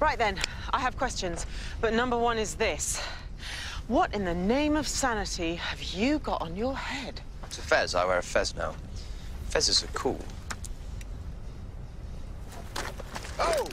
Right then, I have questions, but number one is this. What in the name of sanity have you got on your head? It's a fez. I wear a fez now. Fezzes are cool. Oh!